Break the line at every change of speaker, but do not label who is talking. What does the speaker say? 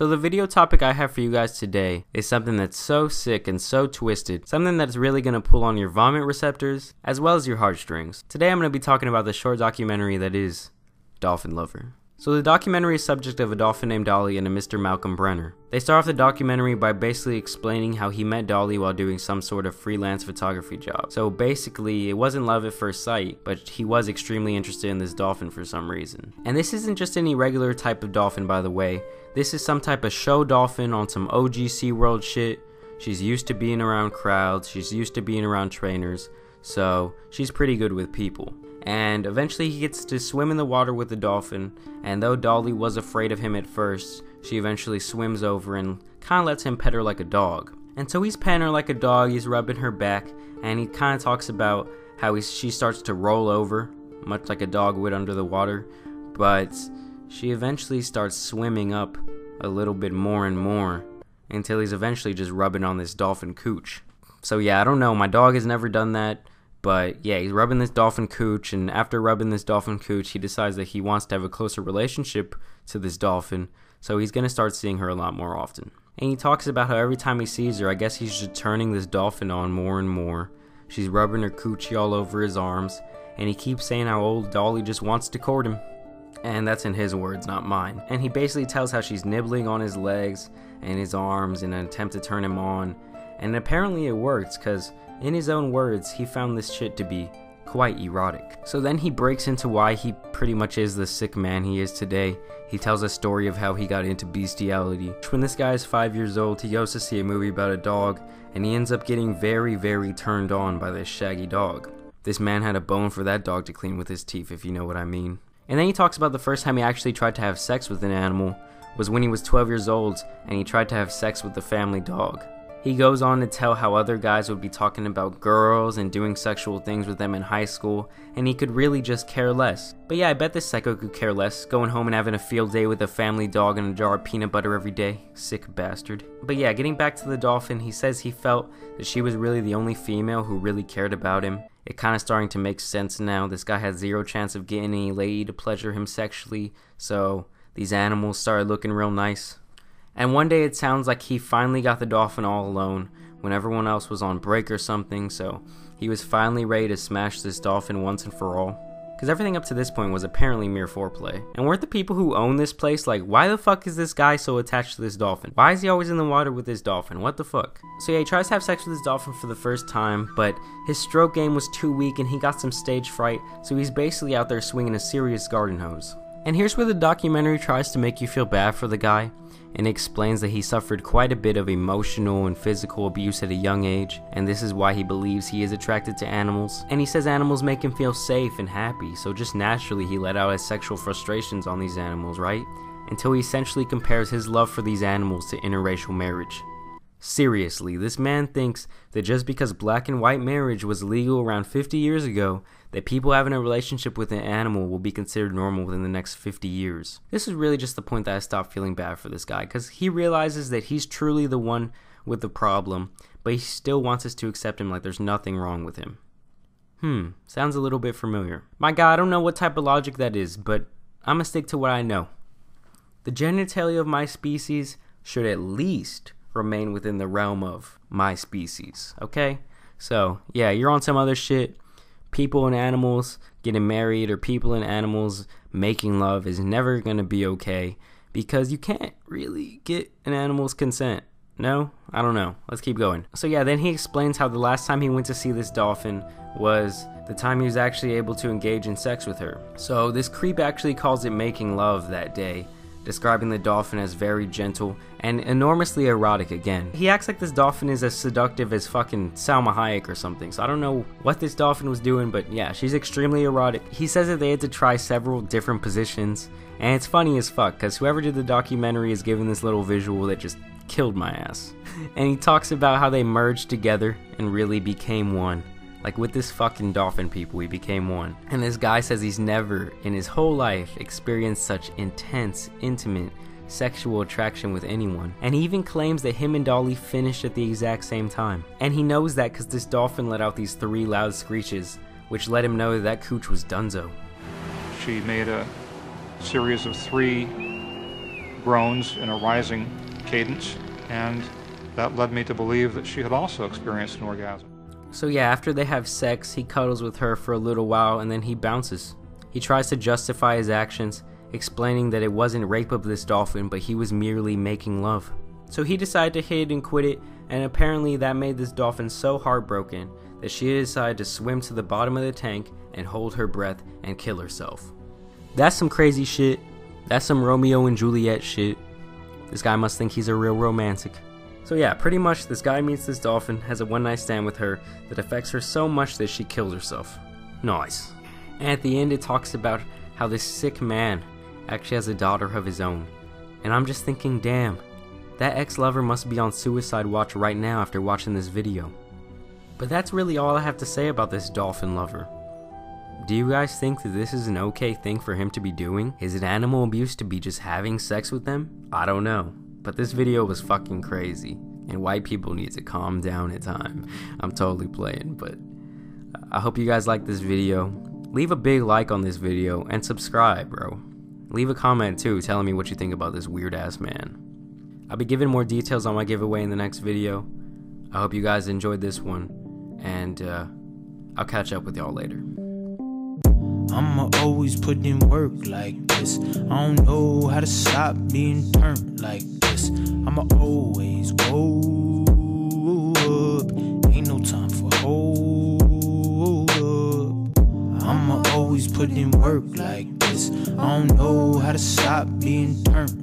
So the video topic I have for you guys today is something that's so sick and so twisted, something that's really going to pull on your vomit receptors as well as your heartstrings. Today I'm going to be talking about the short documentary that is Dolphin Lover. So the documentary is subject of a dolphin named Dolly and a Mr. Malcolm Brenner. They start off the documentary by basically explaining how he met Dolly while doing some sort of freelance photography job. So basically, it wasn't love at first sight, but he was extremely interested in this dolphin for some reason. And this isn't just any regular type of dolphin by the way, this is some type of show dolphin on some OG SeaWorld shit. She's used to being around crowds, she's used to being around trainers, so she's pretty good with people and eventually he gets to swim in the water with the dolphin. And though Dolly was afraid of him at first, she eventually swims over and kind of lets him pet her like a dog. And so he's petting her like a dog, he's rubbing her back, and he kind of talks about how he, she starts to roll over, much like a dog would under the water. But she eventually starts swimming up a little bit more and more until he's eventually just rubbing on this dolphin cooch. So yeah, I don't know. My dog has never done that. But yeah, he's rubbing this dolphin cooch, and after rubbing this dolphin cooch, he decides that he wants to have a closer relationship to this dolphin, so he's gonna start seeing her a lot more often. And he talks about how every time he sees her, I guess he's just turning this dolphin on more and more. She's rubbing her coochie all over his arms, and he keeps saying how old Dolly just wants to court him. And that's in his words, not mine. And he basically tells how she's nibbling on his legs and his arms in an attempt to turn him on. And apparently it works, because in his own words, he found this shit to be quite erotic. So then he breaks into why he pretty much is the sick man he is today. He tells a story of how he got into bestiality. When this guy is 5 years old, he goes to see a movie about a dog, and he ends up getting very, very turned on by this shaggy dog. This man had a bone for that dog to clean with his teeth, if you know what I mean. And then he talks about the first time he actually tried to have sex with an animal was when he was 12 years old and he tried to have sex with the family dog. He goes on to tell how other guys would be talking about girls and doing sexual things with them in high school, and he could really just care less. But yeah, I bet this psycho could care less, going home and having a field day with a family dog and a jar of peanut butter every day. Sick bastard. But yeah, getting back to the dolphin, he says he felt that she was really the only female who really cared about him. It kind of starting to make sense now. This guy had zero chance of getting any lady to pleasure him sexually, so these animals started looking real nice. And one day it sounds like he finally got the dolphin all alone when everyone else was on break or something, so he was finally ready to smash this dolphin once and for all. Because everything up to this point was apparently mere foreplay. And weren't the people who own this place like, why the fuck is this guy so attached to this dolphin? Why is he always in the water with this dolphin? What the fuck? So yeah, he tries to have sex with his dolphin for the first time, but his stroke game was too weak and he got some stage fright, so he's basically out there swinging a serious garden hose. And here's where the documentary tries to make you feel bad for the guy and explains that he suffered quite a bit of emotional and physical abuse at a young age, and this is why he believes he is attracted to animals. And he says animals make him feel safe and happy, so just naturally he let out his sexual frustrations on these animals, right? Until he essentially compares his love for these animals to interracial marriage. Seriously, this man thinks that just because black and white marriage was legal around 50 years ago, that people having a relationship with an animal will be considered normal within the next 50 years. This is really just the point that I stopped feeling bad for this guy, because he realizes that he's truly the one with the problem, but he still wants us to accept him like there's nothing wrong with him. Hmm, sounds a little bit familiar. My god, I don't know what type of logic that is, but I'm gonna stick to what I know. The genitalia of my species should at least remain within the realm of my species, okay? So, yeah, you're on some other shit people and animals getting married or people and animals making love is never going to be okay because you can't really get an animal's consent. No? I don't know. Let's keep going. So, yeah, then he explains how the last time he went to see this dolphin was the time he was actually able to engage in sex with her. So, this creep actually calls it making love that day describing the dolphin as very gentle and enormously erotic again. He acts like this dolphin is as seductive as fucking Salma Hayek or something, so I don't know what this dolphin was doing, but yeah, she's extremely erotic. He says that they had to try several different positions, and it's funny as fuck, because whoever did the documentary is giving this little visual that just killed my ass. And he talks about how they merged together and really became one. Like with this fucking dolphin people, we became one. And this guy says he's never in his whole life experienced such intense, intimate, sexual attraction with anyone. And he even claims that him and Dolly finished at the exact same time. And he knows that because this dolphin let out these three loud screeches, which let him know that that cooch was dunzo.
She made a series of three groans in a rising cadence, and that led me to believe that she had also experienced an orgasm.
So, yeah, after they have sex, he cuddles with her for a little while and then he bounces. He tries to justify his actions, explaining that it wasn't rape of this dolphin, but he was merely making love. So he decided to hit and quit it, and apparently that made this dolphin so heartbroken that she decided to swim to the bottom of the tank and hold her breath and kill herself. That's some crazy shit. That's some Romeo and Juliet shit. This guy must think he's a real romantic. So yeah, pretty much this guy meets this dolphin, has a one night stand with her that affects her so much that she kills herself. Nice. And at the end it talks about how this sick man actually has a daughter of his own. And I'm just thinking, damn, that ex-lover must be on suicide watch right now after watching this video. But that's really all I have to say about this dolphin lover. Do you guys think that this is an okay thing for him to be doing? Is it animal abuse to be just having sex with them? I don't know. But this video was fucking crazy. And white people need to calm down at time. I'm totally playing, but I hope you guys like this video. Leave a big like on this video and subscribe, bro. Leave a comment too telling me what you think about this weird ass man. I'll be giving more details on my giveaway in the next video. I hope you guys enjoyed this one, and uh, I'll catch up with y'all later.
I'ma always put in work like this. I don't know how to stop being turned like this. I'ma always go up. Ain't no time for hold up. I'ma always put in work like this. I don't know how to stop being turned